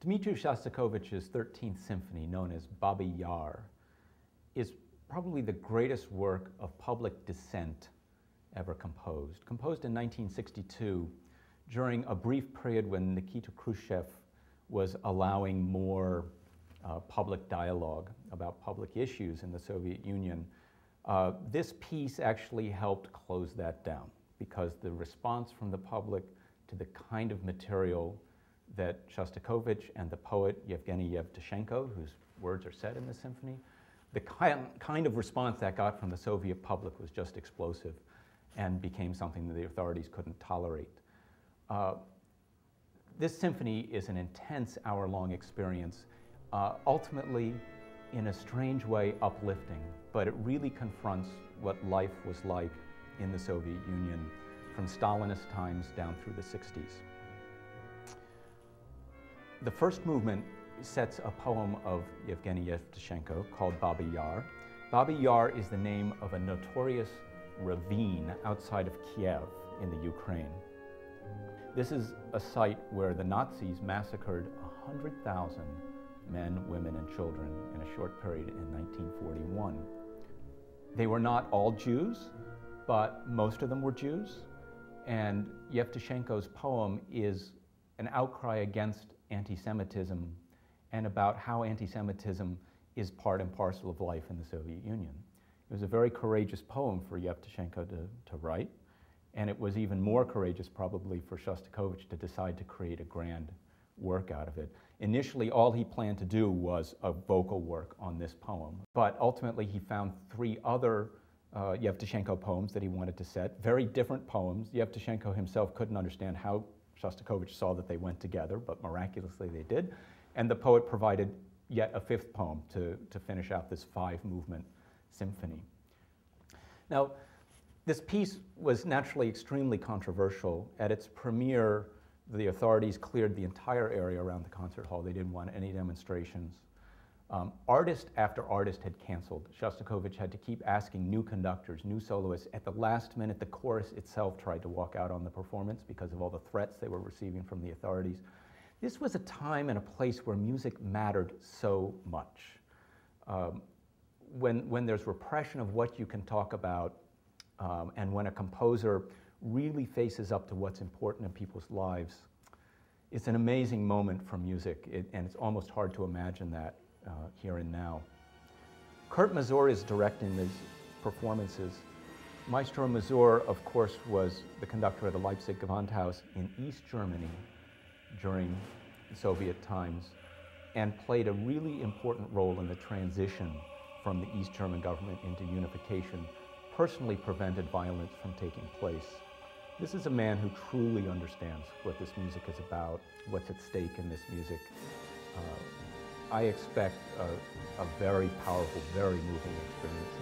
Dmitri Shostakovich's 13th symphony, known as Babi Yar, is probably the greatest work of public dissent ever composed. Composed in 1962 during a brief period when Nikita Khrushchev was allowing more uh, public dialogue about public issues in the Soviet Union. Uh, this piece actually helped close that down because the response from the public to the kind of material that Shostakovich and the poet Yevgeny Yevtushenko, whose words are said in the symphony, the kind of response that got from the Soviet public was just explosive and became something that the authorities couldn't tolerate. Uh, this symphony is an intense hour-long experience, uh, ultimately, in a strange way, uplifting, but it really confronts what life was like in the Soviet Union from Stalinist times down through the 60s. The first movement sets a poem of Yevgeny Yevtushenko called Babi Yar. Babi Yar is the name of a notorious ravine outside of Kiev in the Ukraine. This is a site where the Nazis massacred 100,000 men, women, and children in a short period in 1941. They were not all Jews, but most of them were Jews. And Yevtushenko's poem is an outcry against anti Semitism and about how anti Semitism is part and parcel of life in the Soviet Union. It was a very courageous poem for Yevtushenko to, to write, and it was even more courageous, probably, for Shostakovich to decide to create a grand work out of it. Initially, all he planned to do was a vocal work on this poem, but ultimately he found three other uh, Yevtushenko poems that he wanted to set, very different poems. Yevtushenko himself couldn't understand how Shostakovich saw that they went together, but miraculously they did. And the poet provided yet a fifth poem to, to finish out this five movement symphony. Now, this piece was naturally extremely controversial. At its premiere, the authorities cleared the entire area around the concert hall. They didn't want any demonstrations. Um, artist after artist had canceled. Shostakovich had to keep asking new conductors, new soloists. At the last minute, the chorus itself tried to walk out on the performance because of all the threats they were receiving from the authorities. This was a time and a place where music mattered so much. Um, when, when there's repression of what you can talk about, um, and when a composer really faces up to what's important in people's lives, it's an amazing moment for music, it, and it's almost hard to imagine that uh, here and now. Kurt Masur is directing these performances. Maestro Masur, of course, was the conductor of the Leipzig Gewandhaus in East Germany during Soviet times and played a really important role in the transition from the East German government into unification, personally prevented violence from taking place. This is a man who truly understands what this music is about, what's at stake in this music. Uh, I expect a, a very powerful, very moving experience